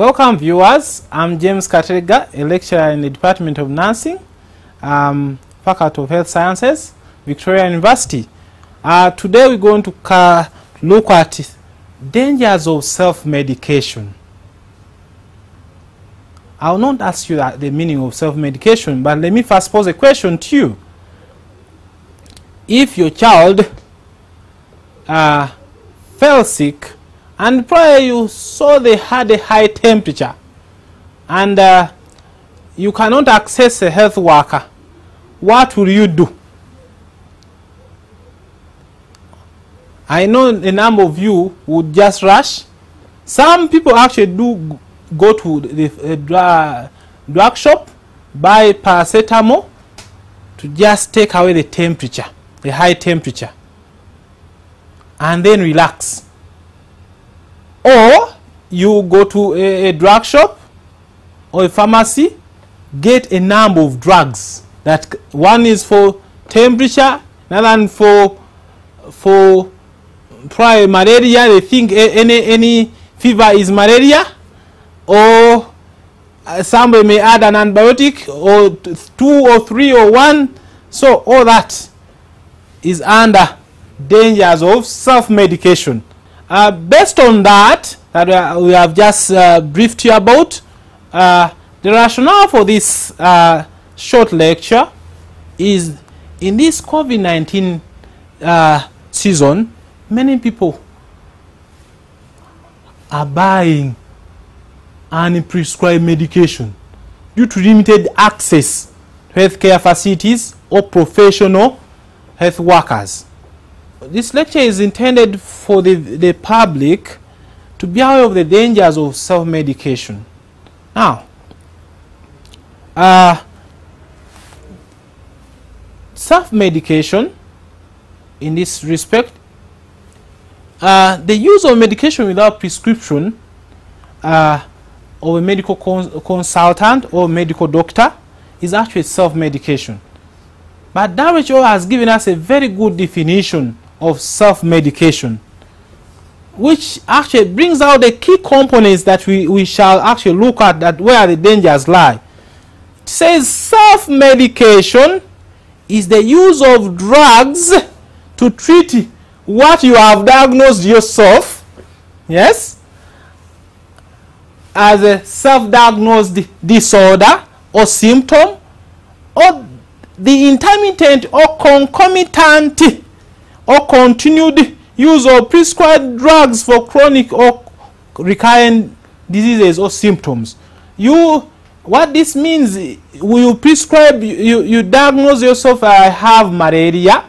Welcome viewers, I'm James Katerega, a lecturer in the Department of Nursing, um, Faculty of Health Sciences, Victoria University. Uh, today we're going to look at dangers of self-medication. I will not ask you the meaning of self-medication, but let me first pose a question to you. If your child uh, fell sick and prior you saw they had a high temperature and uh, you cannot access a health worker, what will you do? I know a number of you would just rush. Some people actually do go to the uh, drug shop, buy paracetamol to just take away the temperature, the high temperature, and then relax. Or you go to a, a drug shop or a pharmacy, get a number of drugs. That one is for temperature, another for for try malaria, they think any, any fever is malaria, or uh, somebody may add an antibiotic, or two or three or one. So all that is under dangers of self-medication. Uh, based on that, that we have just uh, briefed you about, uh, the rationale for this uh, short lecture is in this COVID-19 uh, season, many people are buying unprescribed medication due to limited access to healthcare facilities or professional health workers. This lecture is intended for the, the public to be aware of the dangers of self-medication. Now, uh, self-medication in this respect uh, the use of medication without prescription uh, of a medical cons consultant or medical doctor is actually self-medication. But WHO has given us a very good definition of self-medication, which actually brings out the key components that we, we shall actually look at that where the dangers lie. It says self-medication is the use of drugs to treat what you have diagnosed yourself, yes, as a self-diagnosed disorder or symptom, or the intermittent or concomitant or continued use of prescribed drugs for chronic or recurrent diseases or symptoms. You, what this means, you prescribe, you, you diagnose yourself, I have malaria,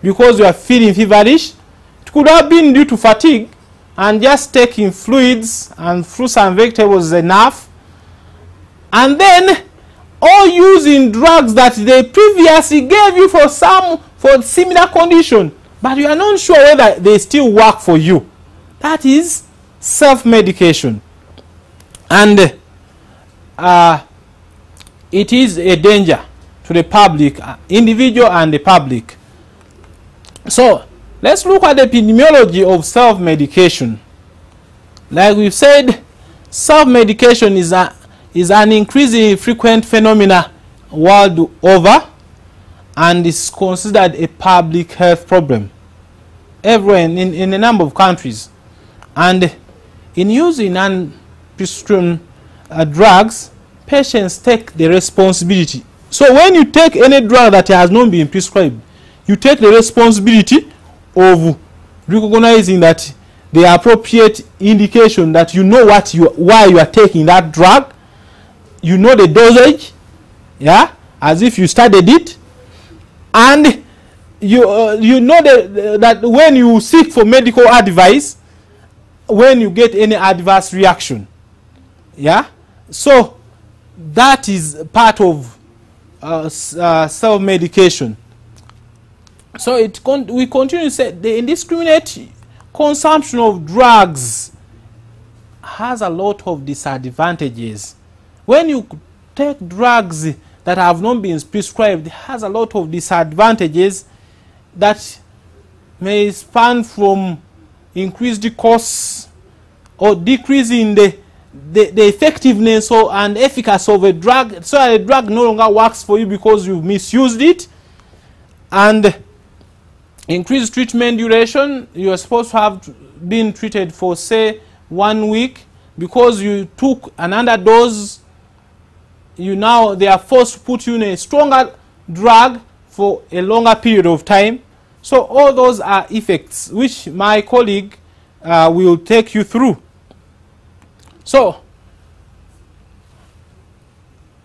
because you are feeling feverish. It could have been due to fatigue and just taking fluids and fruits and vegetables is enough. And then all using drugs that they previously gave you for some for similar condition, but you are not sure whether they still work for you. That is self-medication. And uh, it is a danger to the public, uh, individual and the public. So let's look at the epidemiology of self-medication. Like we've said, self-medication is, a, is an increasingly frequent phenomena world over and is considered a public health problem everywhere in, in a number of countries. And in using non-prescription uh, drugs, patients take the responsibility. So when you take any drug that has not been prescribed, you take the responsibility of recognizing that the appropriate indication that you know what you why you are taking that drug you know the dosage yeah as if you studied it and you uh, you know the, that when you seek for medical advice when you get any adverse reaction yeah so that is part of uh, uh, self medication so it con we continue to say the indiscriminate consumption of drugs has a lot of disadvantages. When you take drugs that have not been prescribed, has a lot of disadvantages that may span from increased costs or decrease in the the, the effectiveness or, and efficacy of a drug so a drug no longer works for you because you misused it. And increased treatment duration you are supposed to have been treated for say one week because you took an underdose you now they are forced to put you in a stronger drug for a longer period of time. So all those are effects which my colleague uh, will take you through. So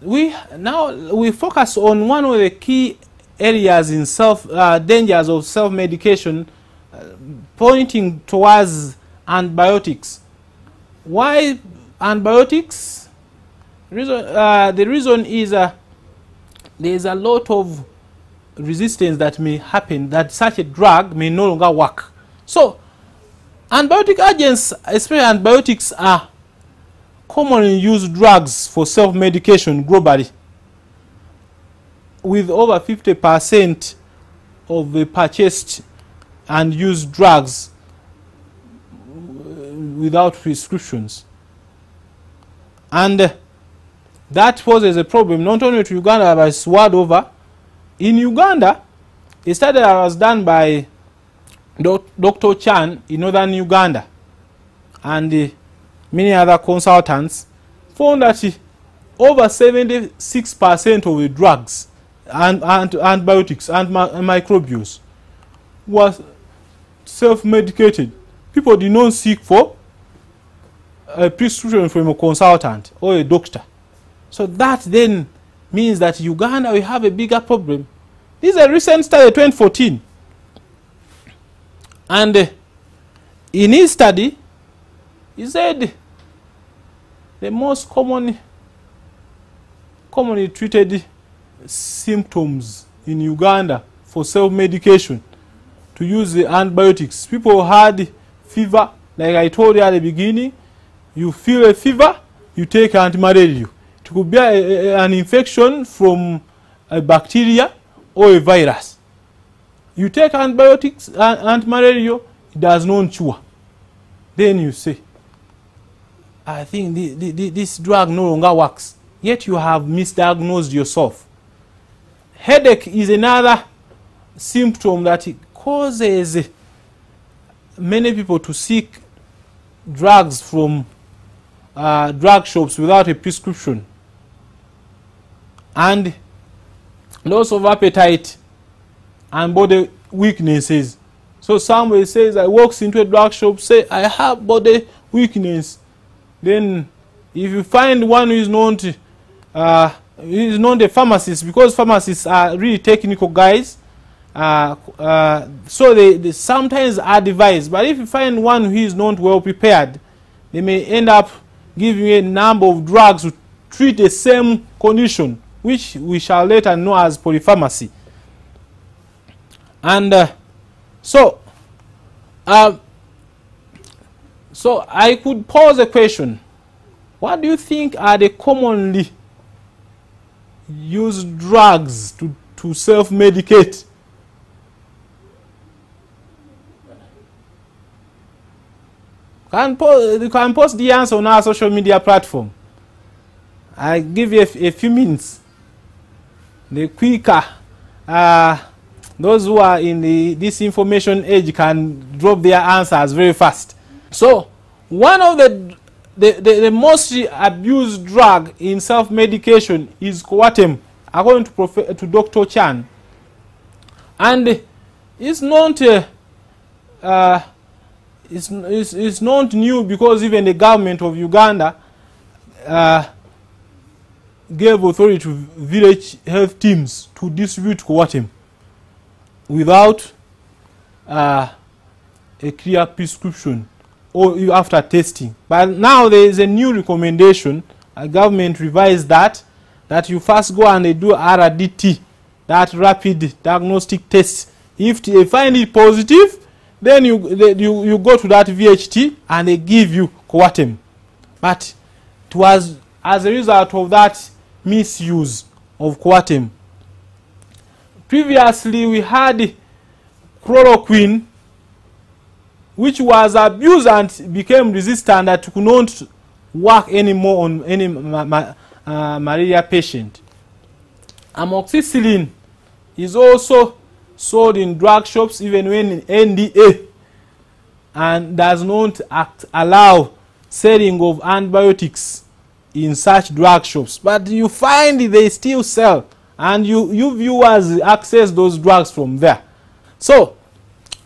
we now we focus on one of the key areas in self uh, dangers of self-medication uh, pointing towards antibiotics. Why antibiotics reason, uh, the reason is uh, there is a lot of resistance that may happen that such a drug may no longer work so antibiotic agents especially antibiotics are commonly used drugs for self-medication globally with over 50% of the purchased and used drugs without prescriptions. And uh, that poses a problem not only to Uganda but world over. In Uganda, a study that was done by Dr. Chan in northern Uganda and uh, many other consultants found that uh, over 76% of the drugs and, and antibiotics and microbials was self-medicated. People did not seek for a prescription from a consultant or a doctor. So that then means that Uganda will have a bigger problem. This is a recent study, 2014. And uh, in his study, he said the most common, commonly treated symptoms in Uganda for self-medication to use the antibiotics. People had fever, like I told you at the beginning. You feel a fever, you take antimalarial. It could be a, a, an infection from a bacteria or a virus. You take antibiotics, antimalarial, it does not cure. Then you say, I think the, the, the, this drug no longer works. Yet you have misdiagnosed yourself. Headache is another symptom that causes many people to seek drugs from uh, drug shops without a prescription. And loss of appetite and body weaknesses. So somebody says, I walks into a drug shop, say, I have body weakness. Then if you find one who is not uh, is not a pharmacist because pharmacists are really technical guys. Uh, uh, so they, they sometimes advise, but if you find one who is not well prepared, they may end up giving you a number of drugs to treat the same condition, which we shall later know as polypharmacy. And uh, so, uh, so I could pose a question. What do you think are the commonly used drugs to, to self-medicate? Can post, you can post the answer on our social media platform. I give you a, a few minutes. The quicker uh, those who are in the, this information age can drop their answers very fast. So, one of the the, the, the most abused drug in self-medication is Coartem, according to, Prof to Dr. Chan. And it's not, uh, uh, it's, it's, it's, not new because even the government of Uganda uh, gave authority to village health teams to distribute Coartem without uh, a clear prescription or after testing. But now there is a new recommendation. A government revised that that you first go and they do RDT, that rapid diagnostic test. If they find it positive, then you, they, you, you go to that VHT and they give you Coartem. But it was as a result of that misuse of Coartem. Previously, we had chloroquine which was abused and became resistant that could not work anymore on any ma ma uh, malaria patient. Amoxicillin is also sold in drug shops even when in NDA and does not act, allow selling of antibiotics in such drug shops. But you find they still sell and you, you viewers access those drugs from there. So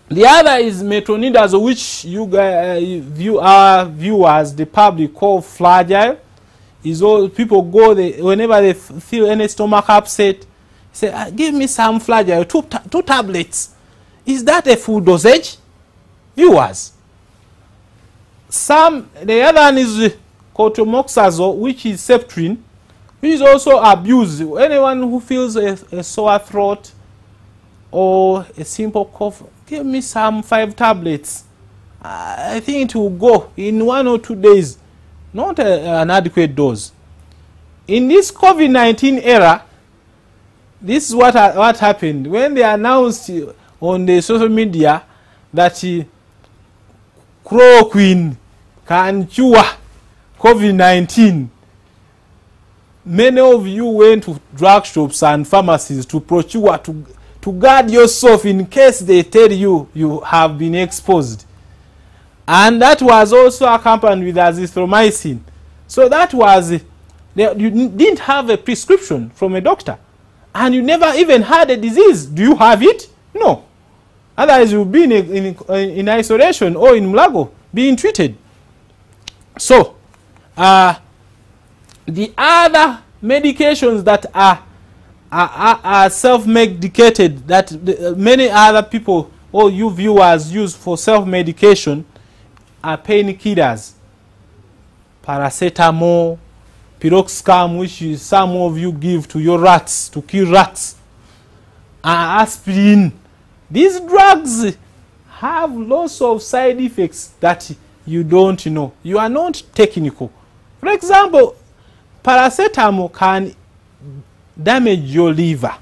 the other is metronidazole, which you guys, uh, view our viewers, the public call Flagyl. Is all people go they, whenever they feel any stomach upset, say, ah, "Give me some Flagyl, two, two tablets." Is that a full dosage? Viewers. Some the other one is cotrimoxazole, which is Septrin, which is also abused. Anyone who feels a, a sore throat or a simple cough give me some five tablets. I think it will go in one or two days, not a, an adequate dose. In this COVID 19 era, this is what, what happened. When they announced on the social media that uh, chloroquine can cure COVID 19, many of you went to drug shops and pharmacies to procure to to guard yourself in case they tell you you have been exposed. And that was also accompanied with azithromycin. So that was, you didn't have a prescription from a doctor. And you never even had a disease. Do you have it? No. Otherwise, you'll be in, in, in isolation or in Mulago being treated. So, uh, the other medications that are are, are, are self-medicated that the, uh, many other people or you viewers use for self-medication are painkillers paracetamol piroxicam which is some of you give to your rats to kill rats aspirin. These drugs have lots of side effects that you don't know. You are not technical for example paracetamol can damage your liver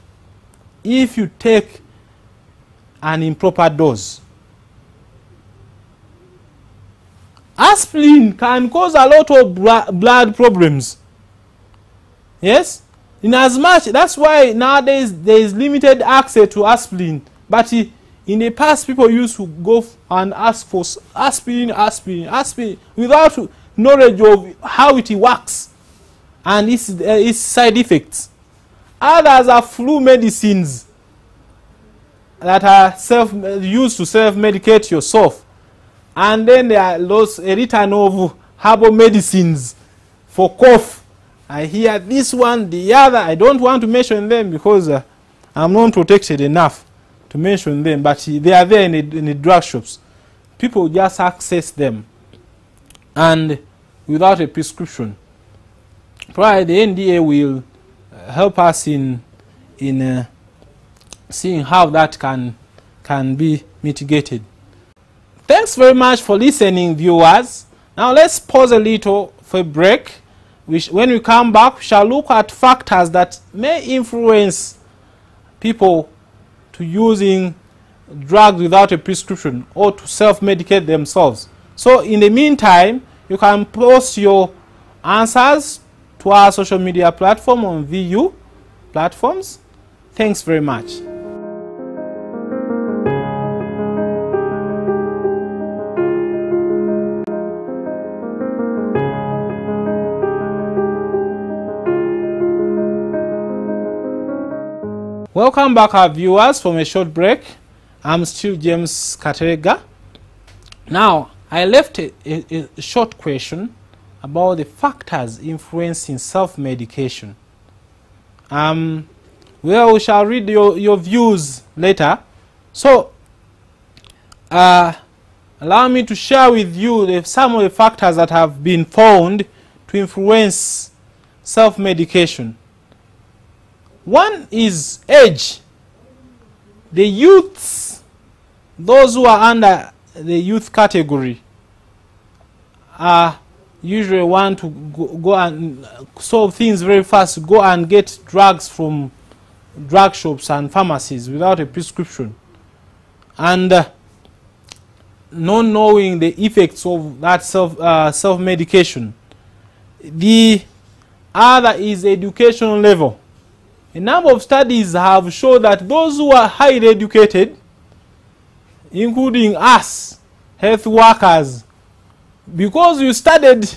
if you take an improper dose. Aspirin can cause a lot of blood problems. Yes? In as much, that's why nowadays there is limited access to aspirin. But in the past, people used to go and ask for aspirin, aspirin, aspirin, without knowledge of how it works and its, uh, its side effects. Others are flu medicines that are self used to self medicate yourself. And then there are those a return of herbal medicines for cough. I hear this one, the other. I don't want to mention them because uh, I'm not protected enough to mention them, but they are there in the, in the drug shops. People just access them and without a prescription. Probably the NDA will help us in in uh, seeing how that can can be mitigated. Thanks very much for listening, viewers. Now let's pause a little for a break. Which, when we come back, we shall look at factors that may influence people to using drugs without a prescription or to self-medicate themselves. So in the meantime, you can post your answers to our social media platform on VU platforms. Thanks very much. Welcome back our viewers from a short break. I'm still James Katerega. Now, I left a, a, a short question about the factors influencing self-medication. Um, well, we shall read your, your views later. So, uh, allow me to share with you the, some of the factors that have been found to influence self-medication. One is age. The youths, those who are under the youth category, are usually want to go, go and solve things very fast, go and get drugs from drug shops and pharmacies without a prescription. And uh, not knowing the effects of that self, uh, self-medication. The other is education level. A number of studies have shown that those who are highly educated, including us, health workers, because you studied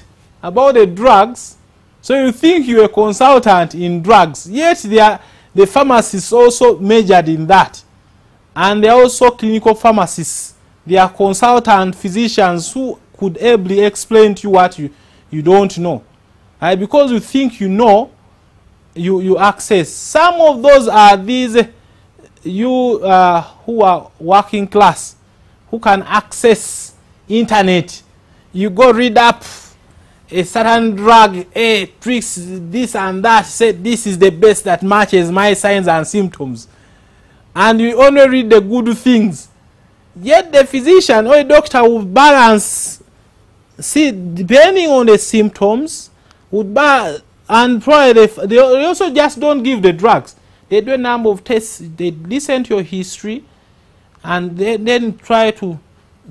about the drugs, so you think you're a consultant in drugs, yet they are, the pharmacists also measured in that. And they are also clinical pharmacists. They are consultant physicians who could ably explain to you what you, you don't know. Uh, because you think you know, you, you access. Some of those are these, you uh, who are working class, who can access internet. You go read up a certain drug, a tricks, this and that, say this is the best that matches my signs and symptoms. And you only read the good things. Yet the physician or doctor will balance, see, depending on the symptoms, would buy and probably they, they also just don't give the drugs they do a number of tests. They listen to your history and they then try to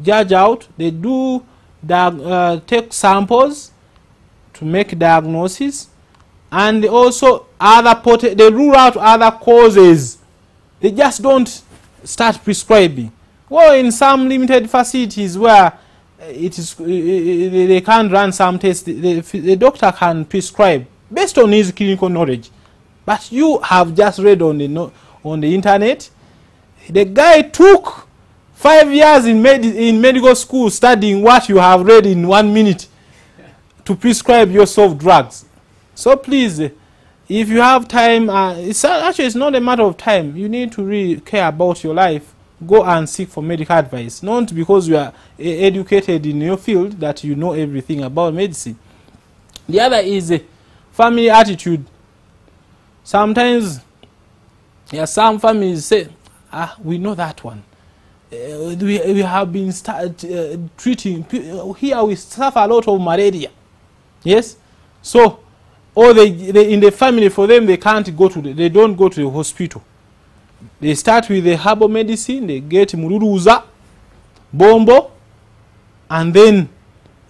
judge out. They do uh, take samples to make diagnosis. And also other pot they rule out other causes. They just don't start prescribing. Well in some limited facilities where it is they can't run some tests the, the doctor can prescribe based on his clinical knowledge but you have just read on the on the internet the guy took five years in med in medical school studying what you have read in one minute to prescribe yourself drugs so please if you have time uh, it's actually it's not a matter of time you need to really care about your life go and seek for medical advice. Not because you are educated in your field that you know everything about medicine. The other is a family attitude. Sometimes, yeah, some families say, ah, we know that one. Uh, we, we have been start, uh, treating, here we suffer a lot of malaria. Yes? So, or they, they, in the family, for them, they can't go to, the, they don't go to the hospital. They start with the herbal medicine, they get mururuza, bombo, and then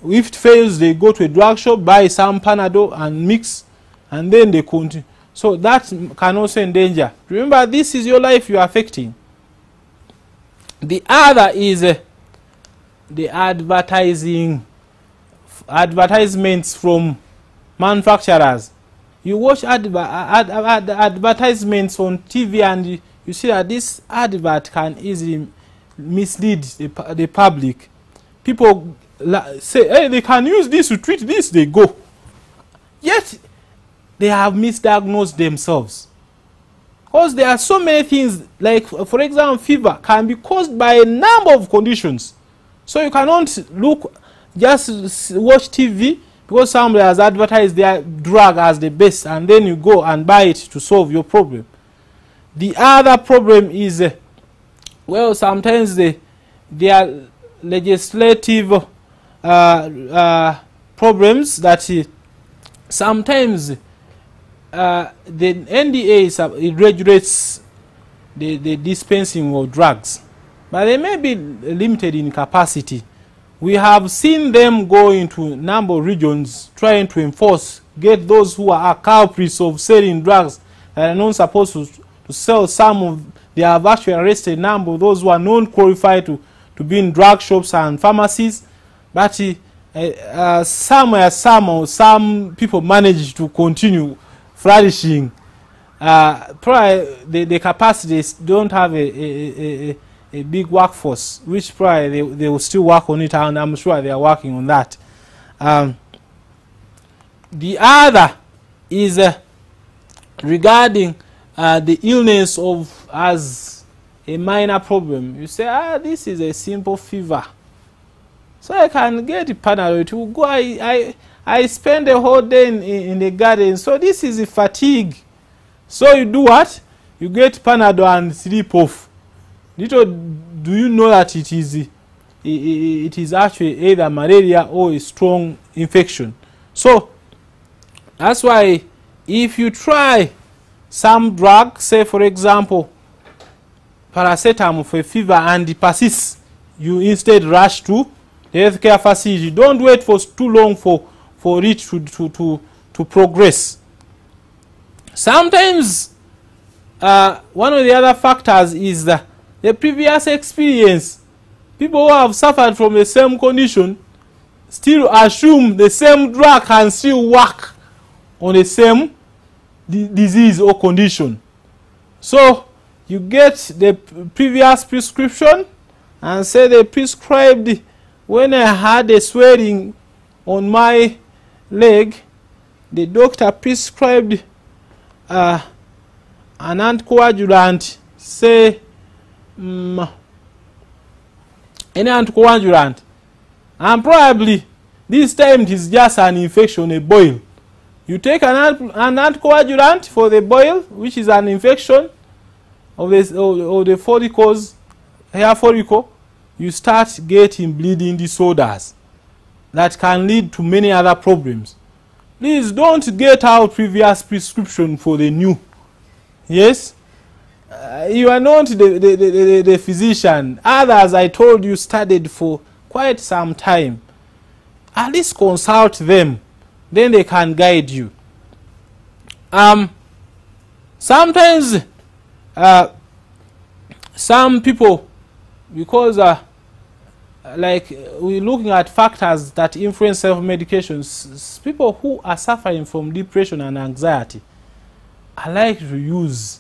if it fails, they go to a drug shop, buy some panadol and mix, and then they continue. So that can also endanger. Remember, this is your life you are affecting. The other is uh, the advertising, advertisements from manufacturers. You watch adver ad ad advertisements on TV and you see that this advert can easily mislead the, the public. People say, hey, they can use this to treat this, they go. Yet, they have misdiagnosed themselves. Because there are so many things, like, for example, fever can be caused by a number of conditions. So you cannot look, just watch TV because somebody has advertised their drug as the best and then you go and buy it to solve your problem. The other problem is, uh, well, sometimes the, there are legislative uh, uh, problems that uh, sometimes uh, the NDA it regulates the, the dispensing of drugs, but they may be limited in capacity. We have seen them go into number of regions trying to enforce, get those who are culprits of selling drugs that are not supposed to to sell some of they have actually arrested a number of those who are not qualified to, to be in drug shops and pharmacies but uh, uh, somewhere some some people manage to continue flourishing uh, probably the, the capacities don't have a, a, a, a big workforce which probably they, they will still work on it and I'm sure they are working on that um, the other is uh, regarding uh, the illness of as a minor problem. You say, ah, this is a simple fever. So I can get Panadol to go. I, I, I spend the whole day in, in the garden. So this is a fatigue. So you do what? You get Panadol and sleep off. Little do you know that it is, it, it is actually either malaria or a strong infection. So that's why if you try some drug, say for example, paracetamol for fever and it persists, you instead rush to the healthcare facility. Don't wait for too long for, for it to, to, to, to progress. Sometimes uh, one of the other factors is the, the previous experience. People who have suffered from the same condition still assume the same drug can still work on the same disease or condition. So you get the previous prescription and say they prescribed when I had a swelling on my leg, the doctor prescribed uh, an anticoagulant, say um, any anticoagulant, and probably this time it is just an infection, a boil. You take an, an anticoagulant for the boil, which is an infection of the, of the follicles, hair follicle, you start getting bleeding disorders that can lead to many other problems. Please don't get out previous prescription for the new. Yes? Uh, you are not the, the, the, the, physician. Others, I told you, studied for quite some time. At least consult them. Then they can guide you. Um, sometimes uh, some people, because uh, like we're looking at factors that influence self-medications, people who are suffering from depression and anxiety, I like to use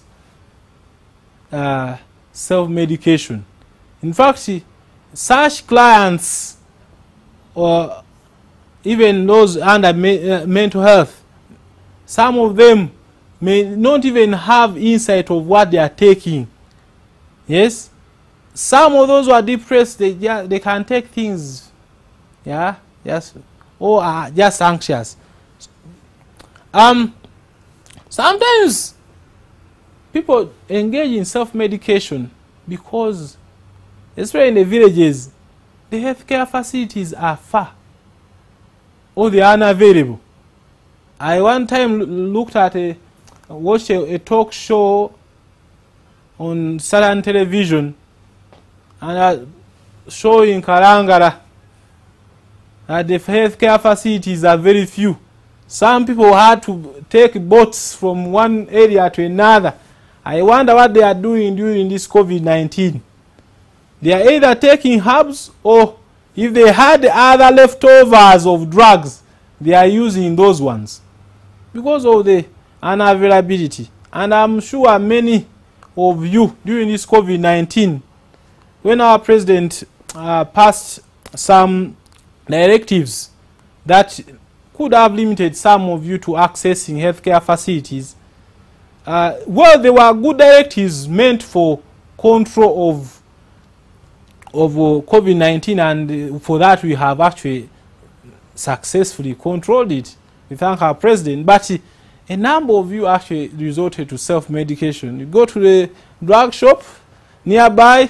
uh, self-medication. In fact, such clients or even those under me uh, mental health, some of them may not even have insight of what they are taking. Yes? Some of those who are depressed, they, yeah, they can take things, yeah, yes, or are just anxious. Um, sometimes people engage in self-medication because, especially in the villages, the healthcare facilities are far or they are unavailable. I one time looked at a, watched a, a talk show on Southern television and uh, showing Kalangala that the healthcare facilities are very few. Some people had to take boats from one area to another. I wonder what they are doing during this COVID-19. They are either taking herbs or if they had other leftovers of drugs, they are using those ones because of the unavailability. And I'm sure many of you during this COVID-19 when our president uh, passed some directives that could have limited some of you to accessing healthcare facilities, uh, well, they were good directives meant for control of of uh, COVID-19, and uh, for that we have actually successfully controlled it. We thank our president. But uh, a number of you actually resorted to self-medication. You go to the drug shop nearby,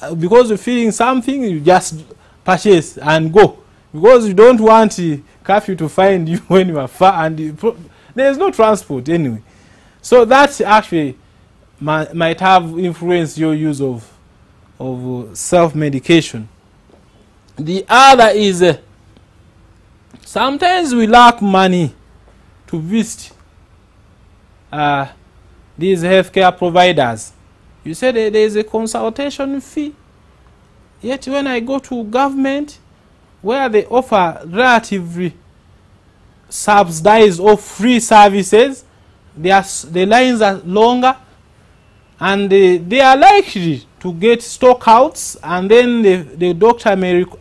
uh, because you're feeling something, you just purchase and go. Because you don't want uh, curfew to find you when you are far and there is no transport anyway. So that actually might, might have influenced your use of, of uh, self-medication. The other is uh, sometimes we lack money to visit uh, these healthcare providers. You said there is a consultation fee. Yet when I go to government, where they offer relatively subsidized or free services, are, the lines are longer and they, they are likely to get stockouts and then the, the doctor may requ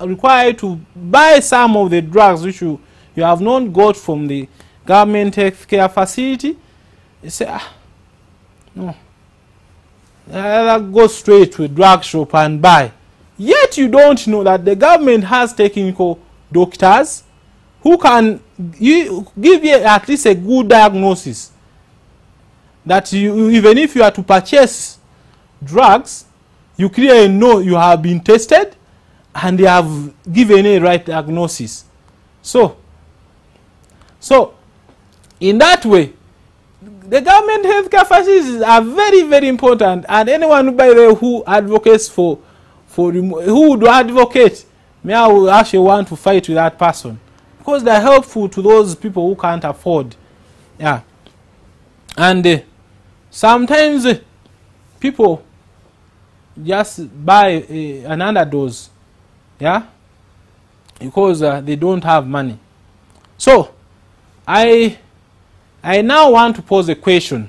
require to buy some of the drugs which you, you have not got from the government health care facility. You say, ah, no, either go straight to a drug shop and buy. Yet you don't know that the government has technical doctors who can give you at least a good diagnosis. That you, even if you are to purchase drugs, you clearly know you have been tested and they have given a right diagnosis. So, so in that way, the government healthcare facilities are very, very important. And anyone, by the way, who advocates for, for who would advocate, may I will actually want to fight with that person. because they're helpful to those people who can't afford. Yeah. And uh, sometimes uh, people just buy uh, an underdose yeah? Because uh, they don't have money. So i i now want to pose a question.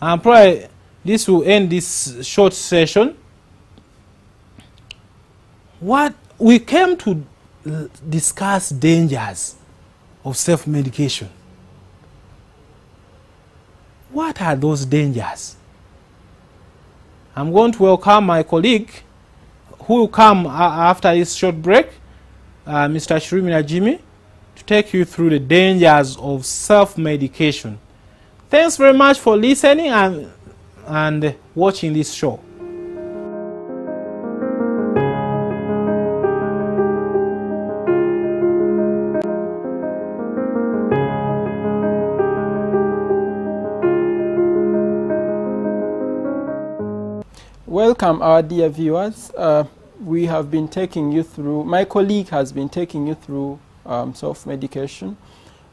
And probably this will end this short session. What we came to discuss dangers of self-medication. What are those dangers? I'm going to welcome my colleague who will come after this short break uh, mr shirimira jimmy take you through the dangers of self-medication thanks very much for listening and, and watching this show Welcome, our dear viewers. Uh, we have been taking you through, my colleague has been taking you through um, self-medication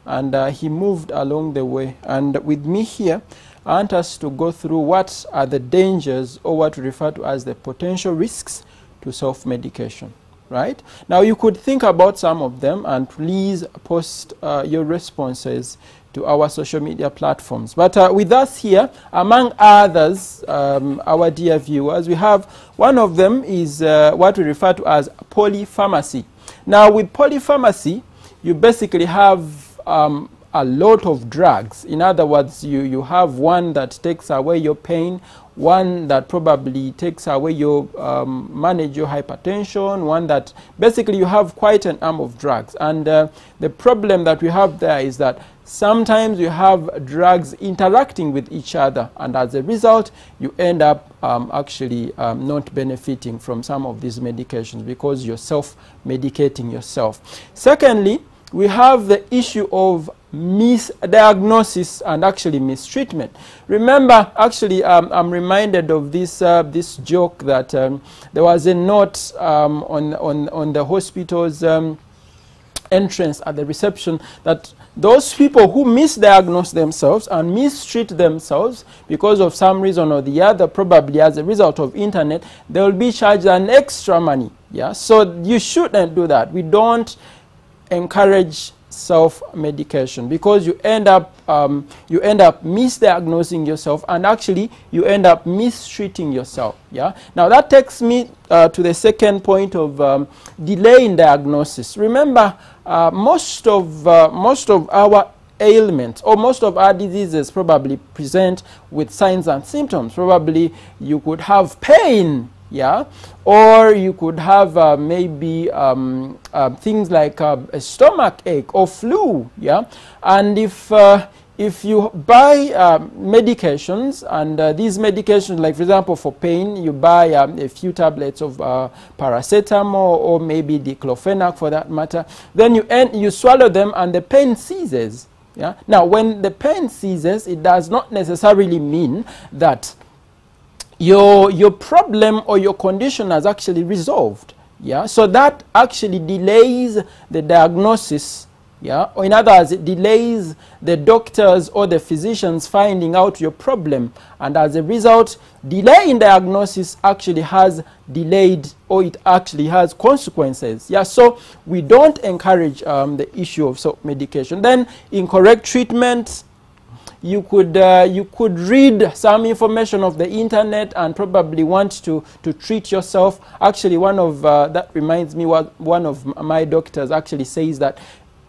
and uh, he moved along the way. And with me here, I want us to go through what are the dangers or what we refer to as the potential risks to self-medication. Right? Now you could think about some of them and please post uh, your responses to our social media platforms. But uh, with us here, among others, um, our dear viewers, we have one of them is uh, what we refer to as polypharmacy. Now, with polypharmacy, you basically have um, a lot of drugs. In other words, you, you have one that takes away your pain, one that probably takes away your um, manage your hypertension, one that basically you have quite an arm of drugs. And uh, the problem that we have there is that sometimes you have drugs interacting with each other and as a result you end up um, actually um, not benefiting from some of these medications because you're self-medicating yourself. Secondly, we have the issue of misdiagnosis and actually mistreatment. Remember, actually, um, I'm reminded of this, uh, this joke that um, there was a note um, on, on, on the hospital's um, entrance at the reception that those people who misdiagnose themselves and mistreat themselves because of some reason or the other, probably as a result of internet, they will be charged an extra money. Yeah, so you shouldn't do that. We don't encourage self-medication because you end up um, you end up misdiagnosing yourself and actually you end up mistreating yourself yeah now that takes me uh, to the second point of um, delay in diagnosis remember uh, most of uh, most of our ailments or most of our diseases probably present with signs and symptoms. Probably you could have pain yeah? Or you could have uh, maybe um, uh, things like uh, a stomach ache or flu yeah? And if uh, if you buy uh, medications and uh, these medications like for example for pain you buy um, a few tablets of paracetamol or maybe diclofenac for that matter then you end, you swallow them and the pain ceases yeah now when the pain ceases it does not necessarily mean that your, your problem or your condition has actually resolved. Yeah? So that actually delays the diagnosis. Yeah? Or in other words, it delays the doctors or the physicians finding out your problem. And as a result, delay in diagnosis actually has delayed or it actually has consequences. Yeah? So we don't encourage um, the issue of self-medication. Then incorrect treatment, you could, uh, you could read some information of the internet and probably want to, to treat yourself. Actually, one of, uh, that reminds me, what one of my doctors actually says that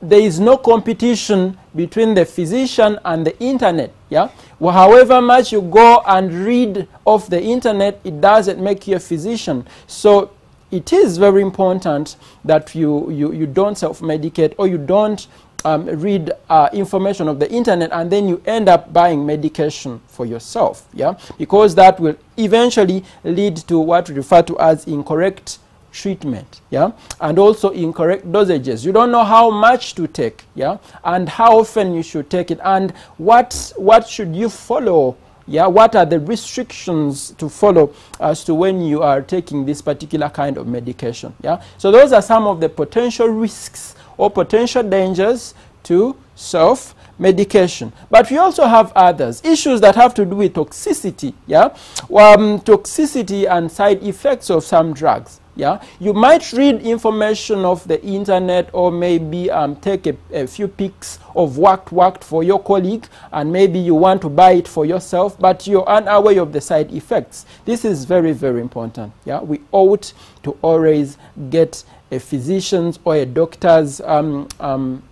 there is no competition between the physician and the internet. Yeah? Well, however much you go and read off the internet, it doesn't make you a physician. So it is very important that you, you, you don't self-medicate or you don't um, read uh, information of the internet and then you end up buying medication for yourself yeah because that will eventually lead to what we refer to as incorrect treatment yeah? And also incorrect dosages. You don't know how much to take yeah? And how often you should take it. And what what should you follow yeah? What are the restrictions to follow as to when you are taking this particular kind of medication yeah? So those are some of the potential risks or potential dangers to self medication. But we also have others, issues that have to do with toxicity, yeah, um, toxicity and side effects of some drugs. Yeah, you might read information of the internet or maybe um, take a, a, few pics of what worked for your colleague and maybe you want to buy it for yourself, but you're unaware of the side effects. This is very, very important. Yeah, we ought to always get a physician's or a doctor's um, um,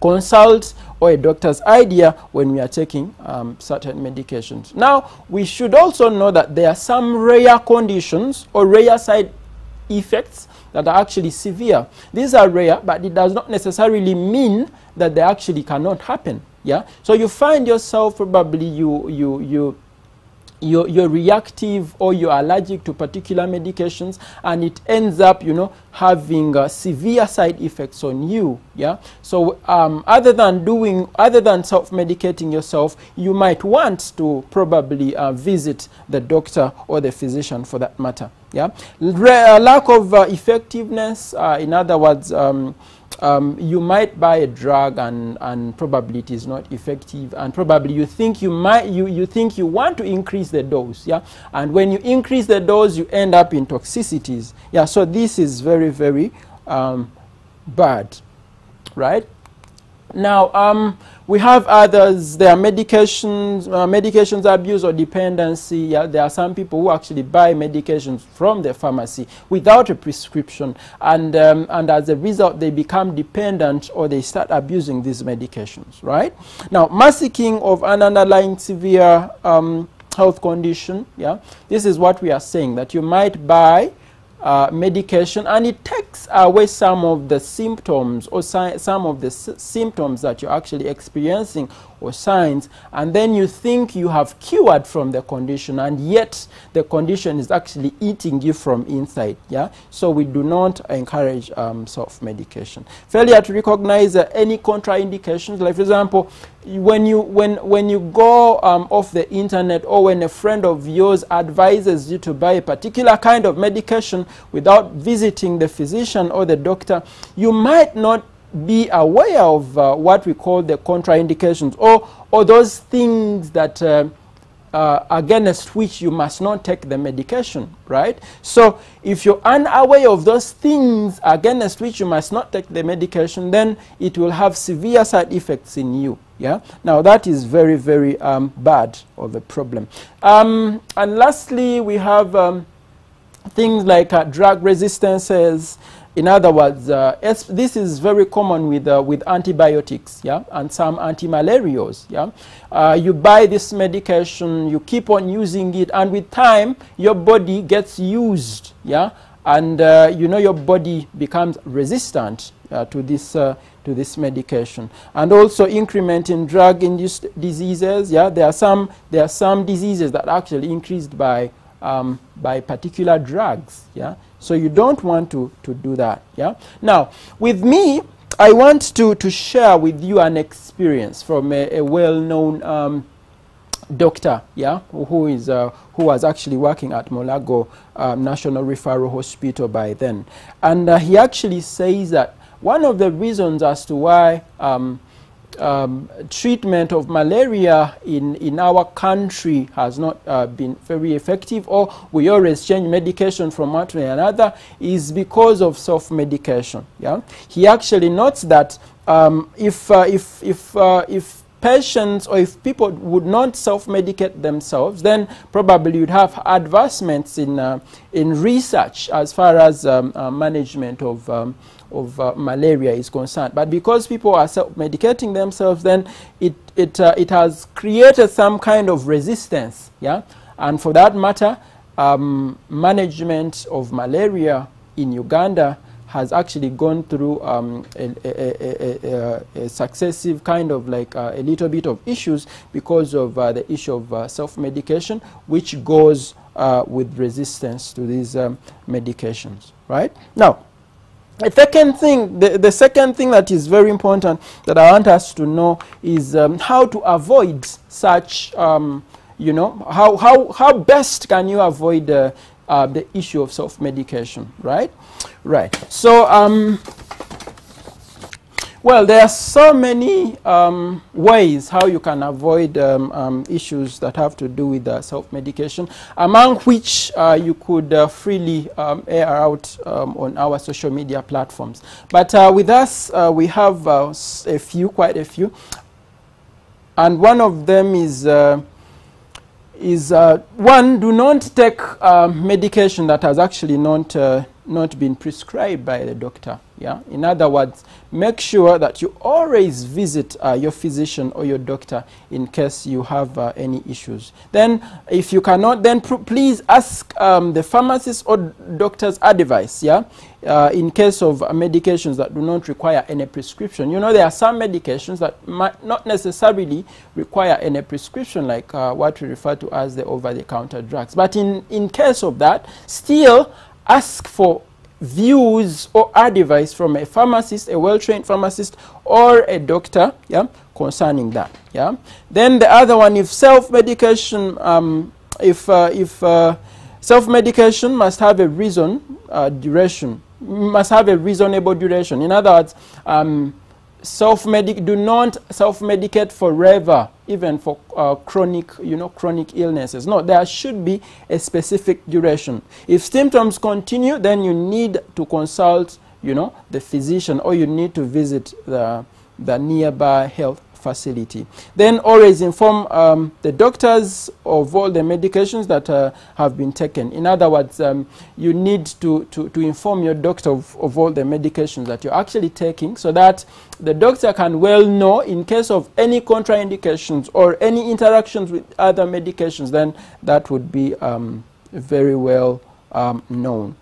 consult or a doctor's idea when we are taking um, certain medications. Now, we should also know that there are some rare conditions or rare side effects that are actually severe. These are rare, but it does not necessarily mean that they actually cannot happen. Yeah. So you find yourself probably you you you you're, you're, reactive or you're allergic to particular medications and it ends up you know having uh, severe side effects on you yeah so um, other than doing other than self-medicating yourself you might want to probably uh, visit the doctor or the physician for that matter yeah, uh, lack of uh, effectiveness. Uh, in other words, um, um, you might buy a drug and, and probably it is not effective, and probably you think you might you, you think you want to increase the dose. Yeah, and when you increase the dose, you end up in toxicities. Yeah, so this is very very um, bad, right? Now, um, we have others, there are medications, uh, medications abuse or dependency. Yeah, there are some people who actually buy medications from the pharmacy without a prescription, and, um, and as a result, they become dependent or they start abusing these medications, right? Now, masking of an underlying severe um, health condition, yeah, this is what we are saying, that you might buy uh, medication and it takes away some of the symptoms or some of the symptoms that you're actually experiencing or signs and then you think you have cured from the condition and yet the condition is actually eating you from inside yeah? So we do not encourage um, self-medication. Failure to recognize uh, any contraindications like for example when you when when you go um, off the internet or when a friend of yours advises you to buy a particular kind of medication without visiting the physician or the doctor you might not be aware of uh, what we call the contraindications or, or those things that uh, uh, against which you must not take the medication, right? So if you're unaware of those things against which you must not take the medication, then it will have severe side effects in you. Yeah. Now that is very, very um, bad of a problem. Um, and lastly, we have um, things like uh, drug resistances, in other words, uh, this is very common with, uh, with antibiotics yeah, and some antimalarials. Yeah? Uh, you buy this medication, you keep on using it, and with time, your body gets used. Yeah? And uh, you know your body becomes resistant uh, to, this, uh, to this medication. And also increment in drug-induced diseases. Yeah? There, are some, there are some diseases that are actually increased by, um, by particular drugs. Yeah? So you don't want to, to do that. Yeah. Now, with me, I want to, to share with you an experience from a, a well-known um, doctor, yeah, who is uh, who was actually working at Mulago um, National Referral Hospital by then, and uh, he actually says that one of the reasons as to why um, um, treatment of malaria in, in our country has not uh, been very effective or we always change medication from one to another is because of self-medication. Yeah? He actually notes that um, if, uh, if, if, uh, if patients or if people would not self-medicate themselves, then probably you'd have advancements in, uh, in research as far as um, uh, management of um, of uh, malaria is concerned. But because people are self-medicating themselves, then it, it, uh, it has created some kind of resistance. Yeah? And for that matter, um, management of malaria in Uganda has actually gone through um, a, a, a, a, successive kind of like uh, a little bit of issues because of uh, the issue of uh, self-medication, which goes uh, with resistance to these um, medications, right? Now, the second thing, the, the second thing that is very important that I want us to know is um, how to avoid such, um, you know, how, how, how best can you avoid uh, uh, the issue of self-medication, right? Right. So, um, Well, there are so many um, ways how you can avoid um, um, issues that have to do with uh, self-medication, among which uh, you could uh, freely um, air out um, on our social media platforms. But uh, with us, uh, we have uh, a few, quite a few, and one of them is is one, do not take medication that has actually not not been prescribed by the doctor. Yeah? In other words, make sure that you always visit uh, your physician or your doctor in case you have uh, any issues. Then, if you cannot, then please ask um, the pharmacist or doctor's advice. Yeah? Uh, in case of medications that do not require any prescription. You know, there are some medications that might not necessarily require any prescription, like uh, what we refer to as the over-the-counter drugs. But in, in case of that, still ask for views or advice from a pharmacist, a well-trained pharmacist, or a doctor, yeah, concerning that, yeah. Then the other one, if self-medication, um, if uh, if uh, self-medication must have a reason, uh, duration, must have a reasonable duration. In other words, um, self-medic do not self-medicate forever even for uh, chronic you know chronic illnesses. No there should be a specific duration. If symptoms continue then you need to consult you know the physician or you need to visit the the nearby health facility. Then always inform um, the doctors of all the medications that uh, have been taken. In other words, um, you need to, to, to inform your doctor of, of all the medications that you're actually taking so that the doctor can well know in case of any contraindications or any interactions with other medications, then that would be um, very well um, known.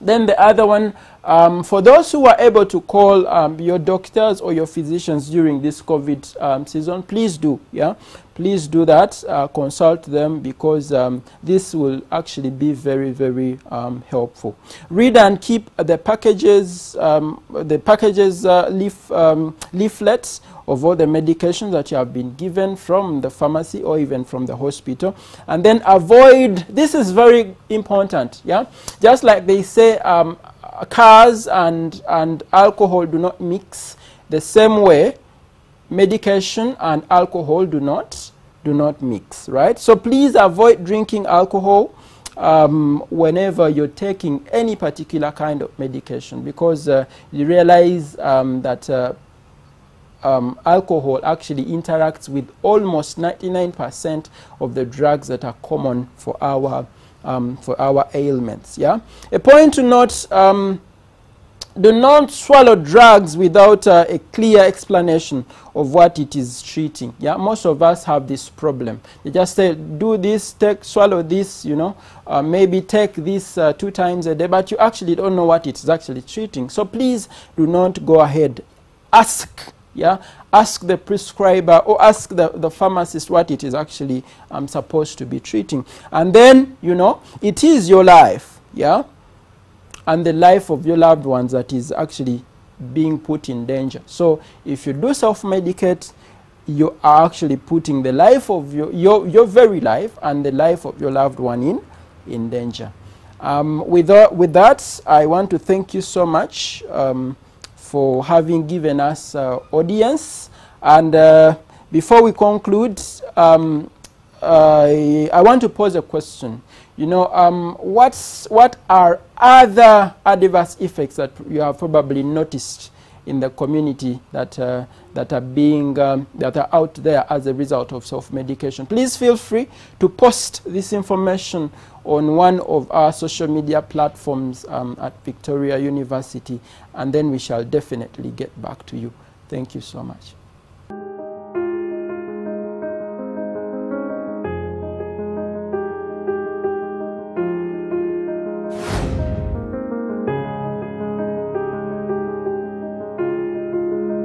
Then the other one, um, for those who are able to call um, your doctors or your physicians during this COVID um, season, please do. Yeah, please do that. Uh, consult them because um, this will actually be very, very um, helpful. Read and keep the packages, um, the packages uh, leaf leaflets of all the medications that you have been given from the pharmacy or even from the hospital. And then avoid, this is very important, yeah? Just like they say um, cars and, and alcohol do not mix the same way, medication and alcohol do not, do not mix, right? So please avoid drinking alcohol um, whenever you're taking any particular kind of medication because uh, you realize um, that uh, um, alcohol actually interacts with almost 99% of the drugs that are common for our, um, for our ailments. Yeah? A point to note, um, do not swallow drugs without uh, a clear explanation of what it is treating. Yeah, most of us have this problem. They just say, do this, take, swallow this, you know, uh, maybe take this uh, two times a day, but you actually don't know what it is actually treating. So please do not go ahead. Ask yeah ask the prescriber or ask the, the pharmacist what it is actually I'm um, supposed to be treating and then you know it is your life yeah and the life of your loved ones that is actually being put in danger so if you do self-medicate you are actually putting the life of your, your, your very life and the life of your loved one in, in danger. Um, with, uh, with that, I want to thank you so much. Um, for having given us uh, audience. And uh, before we conclude, um, I, I want to pose a question. You know, um, what's, what are other adverse effects that you have probably noticed in the community that, uh, that are being, um, that are out there as a result of self-medication. Please feel free to post this information on one of our social media platforms um, at Victoria University, and then we shall definitely get back to you. Thank you so much.